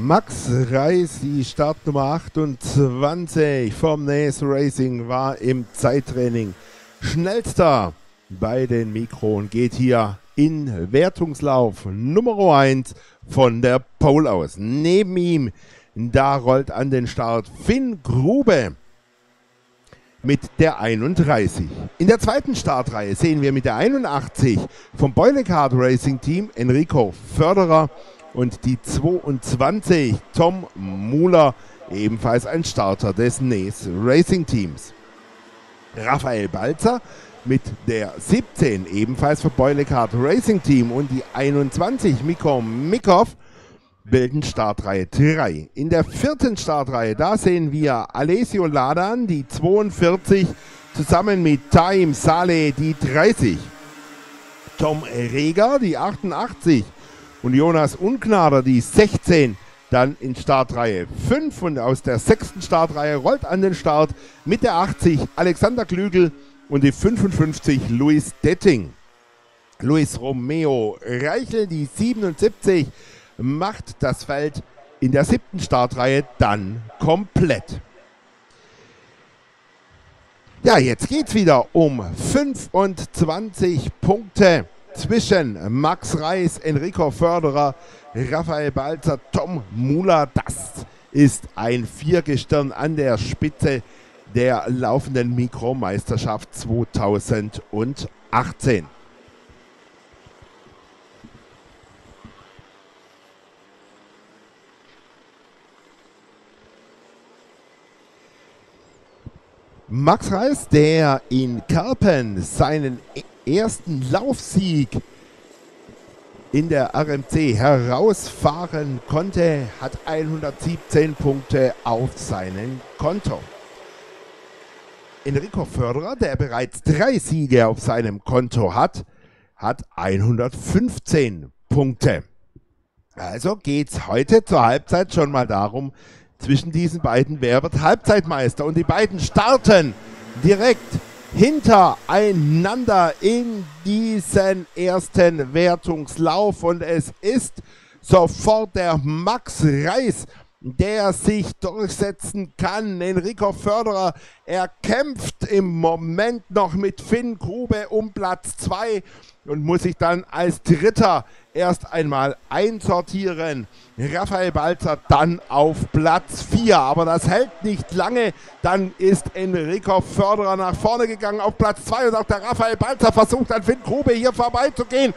Max Reis, die Startnummer 28 vom Nace Racing, war im Zeittraining schnellster bei den Mikro und geht hier in Wertungslauf Nummer 1 von der Pole aus. Neben ihm, da rollt an den Start Finn Grube mit der 31. In der zweiten Startreihe sehen wir mit der 81 vom Beulekart Racing Team Enrico Förderer und die 22 Tom Muller, ebenfalls ein Starter des NES Racing Teams. Raphael Balzer mit der 17 ebenfalls für Beulekart Racing Team und die 21 Miko Mikov bilden Startreihe 3. In der vierten Startreihe, da sehen wir Alessio Ladan, die 42, zusammen mit Taim Saleh, die 30. Tom Reger, die 88 und Jonas Unknader, die 16, dann in Startreihe 5 und aus der sechsten Startreihe rollt an den Start mit der 80 Alexander Klügel und die 55 Luis Detting. Luis Romeo Reichel, die 77, macht das Feld in der siebten Startreihe dann komplett. Ja, jetzt geht es wieder um 25 Punkte zwischen Max Reis, Enrico Förderer, Raphael Balzer, Tom Muller. Das ist ein Viergestirn an der Spitze der laufenden Mikromeisterschaft 2018. Max Reis, der in Karpen seinen ersten Laufsieg in der RMC herausfahren konnte, hat 117 Punkte auf seinem Konto. Enrico Förderer, der bereits drei Siege auf seinem Konto hat, hat 115 Punkte. Also geht es heute zur Halbzeit schon mal darum, zwischen diesen beiden, wer wird Halbzeitmeister. Und die beiden starten direkt hintereinander in diesen ersten Wertungslauf. Und es ist sofort der Max Reis, der sich durchsetzen kann. Enrico Förderer, er kämpft im Moment noch mit Finn Grube um Platz 2 und muss sich dann als Dritter erst einmal einsortieren. Raphael Balzer dann auf Platz 4, aber das hält nicht lange. Dann ist Enrico Förderer nach vorne gegangen auf Platz 2 und auch der Raphael Balzer versucht an Finn Grube hier vorbeizugehen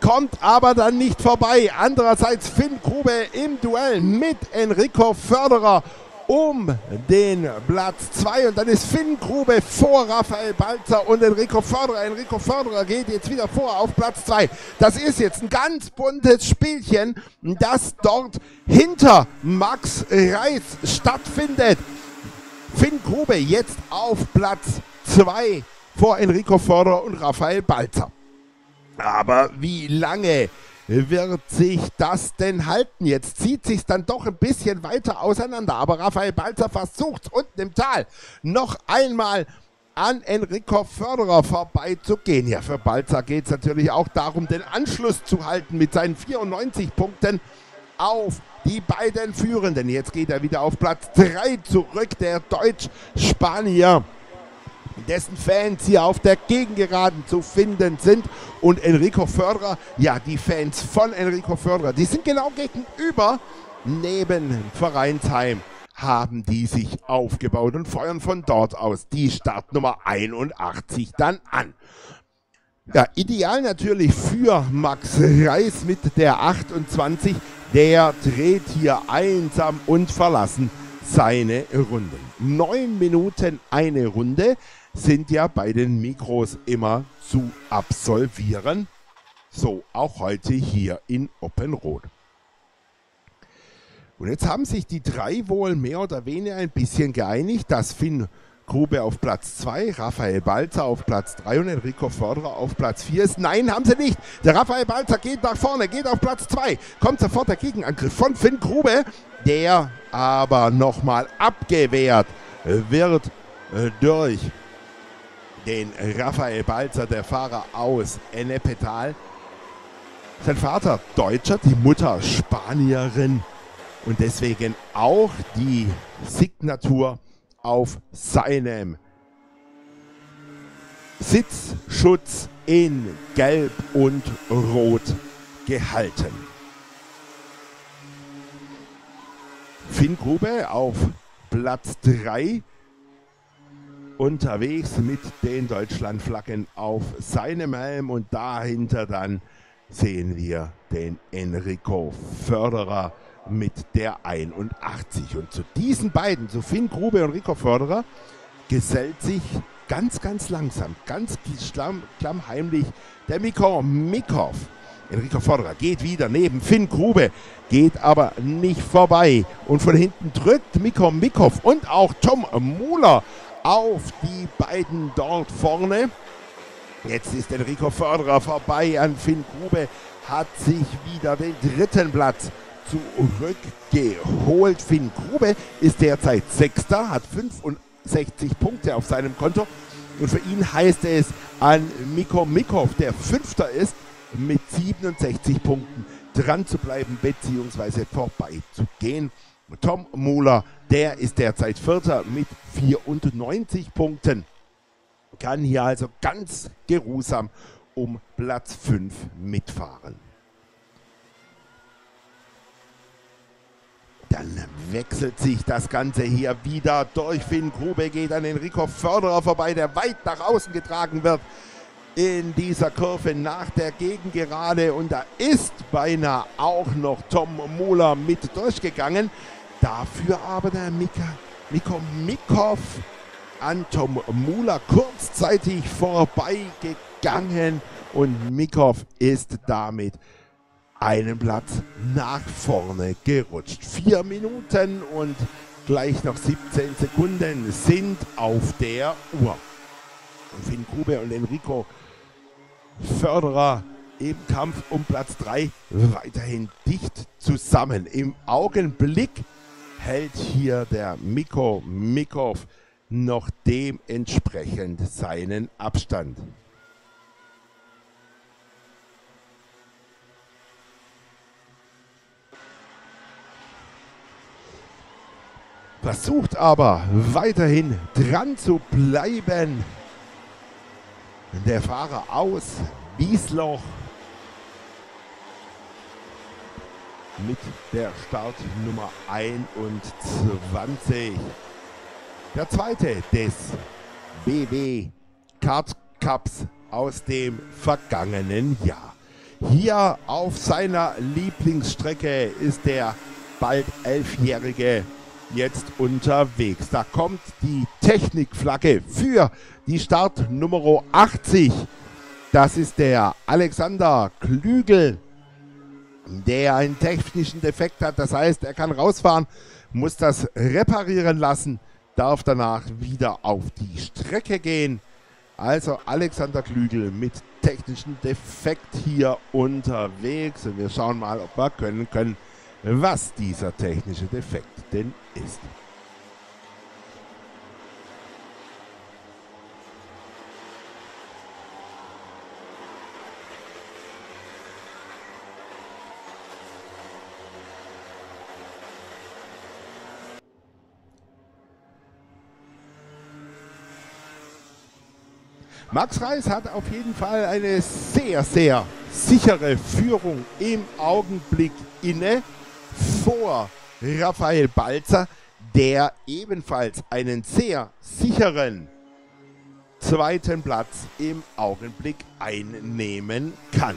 kommt aber dann nicht vorbei. Andererseits Finn Grube im Duell mit Enrico Förderer um den Platz 2 und dann ist Finn Grube vor Raphael Balzer und Enrico Förderer. Enrico Förderer geht jetzt wieder vor auf Platz 2. Das ist jetzt ein ganz buntes Spielchen, das dort hinter Max Reis stattfindet. Finn Grube jetzt auf Platz 2 vor Enrico Förderer und Raphael Balzer. Aber wie lange wird sich das denn halten? Jetzt zieht sich dann doch ein bisschen weiter auseinander. Aber Raphael Balzer versucht unten im Tal noch einmal an Enrico Förderer vorbeizugehen. Ja, für Balzer geht es natürlich auch darum, den Anschluss zu halten mit seinen 94 Punkten auf die beiden Führenden. Jetzt geht er wieder auf Platz 3 zurück, der Deutsch-Spanier dessen Fans hier auf der Gegengeraden zu finden sind. Und Enrico Förderer, ja, die Fans von Enrico Förderer, die sind genau gegenüber neben Vereinsheim haben die sich aufgebaut und feuern von dort aus die Startnummer 81 dann an. Ja, ideal natürlich für Max Reis mit der 28. Der dreht hier einsam und verlassen seine Runden. Neun Minuten eine Runde sind ja bei den Mikros immer zu absolvieren. So auch heute hier in Oppenrot. Und jetzt haben sich die drei wohl mehr oder weniger ein bisschen geeinigt, dass Finn Grube auf Platz 2, Raphael Balzer auf Platz 3 und Enrico Förderer auf Platz 4 ist. Nein, haben sie nicht. Der Raphael Balzer geht nach vorne, geht auf Platz 2. Kommt sofort der Gegenangriff von Finn Grube, der aber nochmal abgewehrt wird äh, durch den Raphael Balzer, der Fahrer aus Ennepetal. Sein Vater Deutscher, die Mutter Spanierin und deswegen auch die Signatur auf seinem Sitzschutz in Gelb und Rot gehalten. Finn Grube auf Platz 3 unterwegs mit den Deutschlandflaggen auf seinem Helm und dahinter dann sehen wir den Enrico Förderer mit der 81. Und zu diesen beiden, zu Finn Grube und Rico Förderer, gesellt sich ganz, ganz langsam, ganz klammheimlich der Miko Mikov. Enrico Förderer geht wieder neben Finn Grube, geht aber nicht vorbei. Und von hinten drückt Miko Mikov und auch Tom Muller auf die beiden dort vorne. Jetzt ist Enrico Förderer vorbei an Finn Grube, hat sich wieder den dritten Platz zurückgeholt. Finn Grube ist derzeit Sechster, hat 65 Punkte auf seinem Konto. Und für ihn heißt es an Miko Mikov, der Fünfter ist, mit 67 Punkten dran zu bleiben bzw. vorbeizugehen. Tom Muller, der ist derzeit Vierter mit 94 Punkten. Kann hier also ganz geruhsam um Platz 5 mitfahren. Dann wechselt sich das Ganze hier wieder durch. Finn Grube geht an Enrico Förderer vorbei, der weit nach außen getragen wird in dieser Kurve nach der Gegengerade. Und da ist beinahe auch noch Tom Muller mit durchgegangen. Dafür aber der Mika, Miko Mikov an Tom Muller kurzzeitig vorbeigegangen. Und Mikov ist damit einen Platz nach vorne gerutscht. Vier Minuten und gleich noch 17 Sekunden sind auf der Uhr. Finn Grube und Enrico Förderer im Kampf um Platz 3 weiterhin dicht zusammen. Im Augenblick hält hier der Miko Mikov noch dementsprechend seinen Abstand. Versucht aber weiterhin dran zu bleiben. Der Fahrer aus Wiesloch mit der Startnummer 21. Der zweite des BW Kart Cups aus dem vergangenen Jahr. Hier auf seiner Lieblingsstrecke ist der bald elfjährige jetzt unterwegs. Da kommt die Technikflagge für die Startnummer 80. Das ist der Alexander Klügel, der einen technischen Defekt hat. Das heißt, er kann rausfahren, muss das reparieren lassen, darf danach wieder auf die Strecke gehen. Also Alexander Klügel mit technischem Defekt hier unterwegs. Und wir schauen mal, ob wir können können was dieser technische Defekt denn ist. Max Reis hat auf jeden Fall eine sehr, sehr sichere Führung im Augenblick inne vor Raphael Balzer, der ebenfalls einen sehr sicheren zweiten Platz im Augenblick einnehmen kann.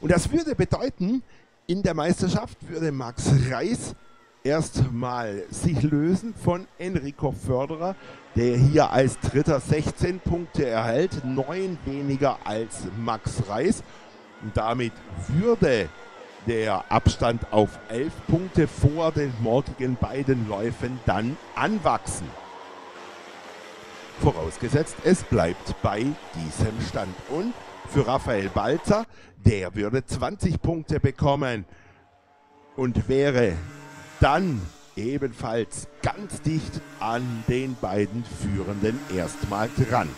Und das würde bedeuten, in der Meisterschaft würde Max Reis erstmal sich lösen von Enrico Förderer, der hier als Dritter 16 Punkte erhält, neun weniger als Max Reis. Und damit würde der Abstand auf 11 Punkte vor den morgigen beiden Läufen dann anwachsen. Vorausgesetzt, es bleibt bei diesem Stand. Und für Raphael Balzer, der würde 20 Punkte bekommen und wäre dann ebenfalls ganz dicht an den beiden Führenden erstmal dran.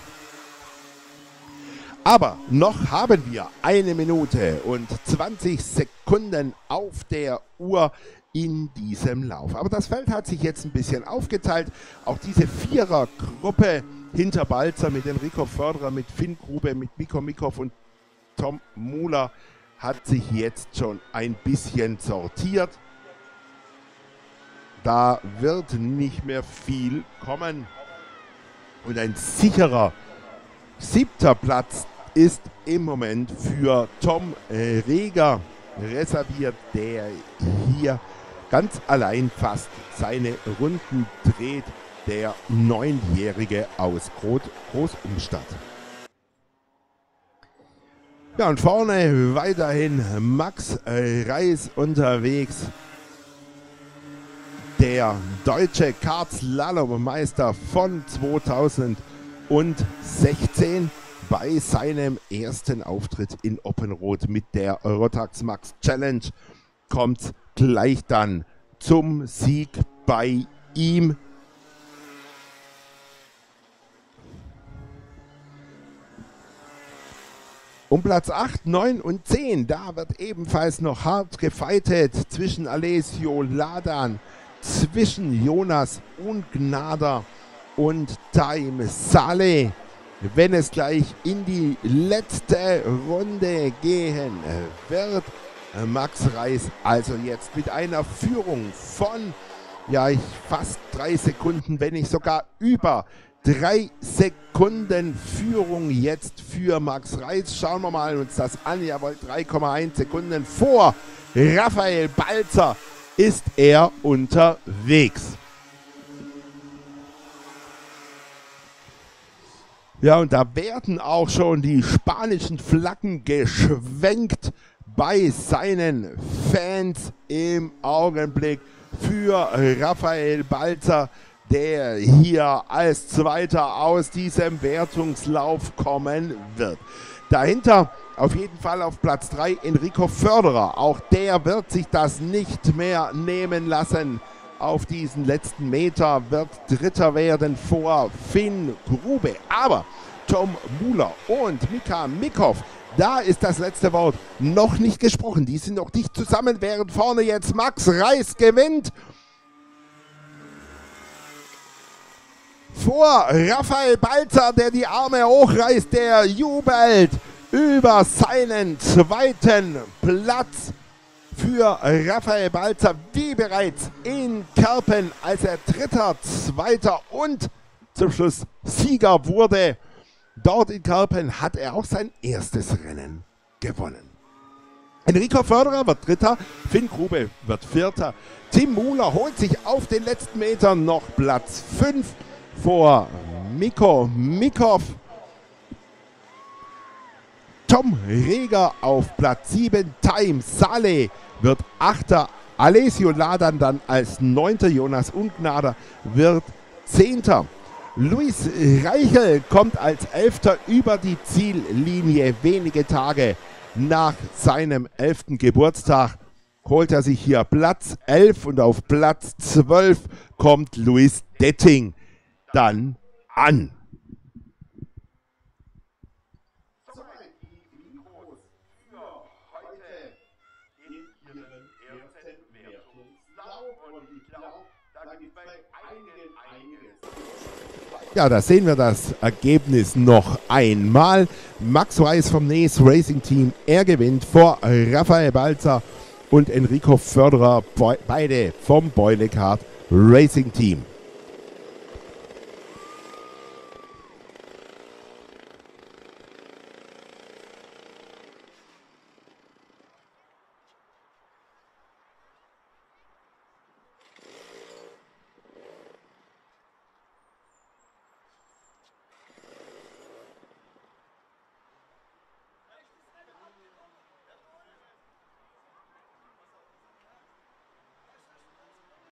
Aber noch haben wir eine Minute und 20 Sekunden auf der Uhr in diesem Lauf. Aber das Feld hat sich jetzt ein bisschen aufgeteilt. Auch diese Vierergruppe hinter Balzer mit Enrico Förderer, mit Finn Grube, mit Miko Mikov und Tom Muller hat sich jetzt schon ein bisschen sortiert. Da wird nicht mehr viel kommen. Und ein sicherer siebter Platz ist im Moment für Tom Reger reserviert, der hier ganz allein fast seine Runden dreht, der Neunjährige aus Großumstadt. Ja, und vorne weiterhin Max Reis unterwegs. Der deutsche Kartslalom-Meister von 2016 bei seinem ersten Auftritt in Oppenrot mit der Eurotax Max Challenge kommt gleich dann zum Sieg bei ihm. Um Platz 8, 9 und 10, da wird ebenfalls noch hart gefeitet zwischen Alessio Ladan, zwischen Jonas Ungnader und Time Saleh. Wenn es gleich in die letzte Runde gehen wird, Max Reis also jetzt mit einer Führung von ja, fast drei Sekunden, wenn nicht sogar über drei Sekunden Führung jetzt für Max Reis. Schauen wir mal uns das an. Jawohl, 3,1 Sekunden vor Raphael Balzer ist er unterwegs. Ja, und da werden auch schon die spanischen Flaggen geschwenkt bei seinen Fans im Augenblick für Raphael Balzer, der hier als Zweiter aus diesem Wertungslauf kommen wird. Dahinter auf jeden Fall auf Platz 3 Enrico Förderer. Auch der wird sich das nicht mehr nehmen lassen. Auf diesen letzten Meter wird Dritter werden vor Finn Grube. Aber Tom Muller und Mika Mikov da ist das letzte Wort noch nicht gesprochen. Die sind noch nicht zusammen, während vorne jetzt Max Reis gewinnt. Vor Raphael Balzer, der die Arme hochreißt, der jubelt über seinen zweiten Platz für Raphael Balzer, wie bereits in Kerpen, als er Dritter, Zweiter und zum Schluss Sieger wurde. Dort in Karpen hat er auch sein erstes Rennen gewonnen. Enrico Förderer wird Dritter, Finn Grube wird Vierter, Tim Muller holt sich auf den letzten Metern noch Platz 5 vor Miko Mikov. Tom Reger auf Platz 7, Time Saleh wird Achter, Alessio Ladan dann als Neunter, Jonas Ungnader wird Zehnter. Luis Reichel kommt als Elfter über die Ziellinie wenige Tage nach seinem elften Geburtstag. Holt er sich hier Platz 11 und auf Platz 12 kommt Luis Detting dann an. Ja, da sehen wir das Ergebnis noch einmal. Max Weiß vom Nes Racing Team, er gewinnt vor Raphael Balzer und Enrico Förderer, beide vom Beulekart Racing Team.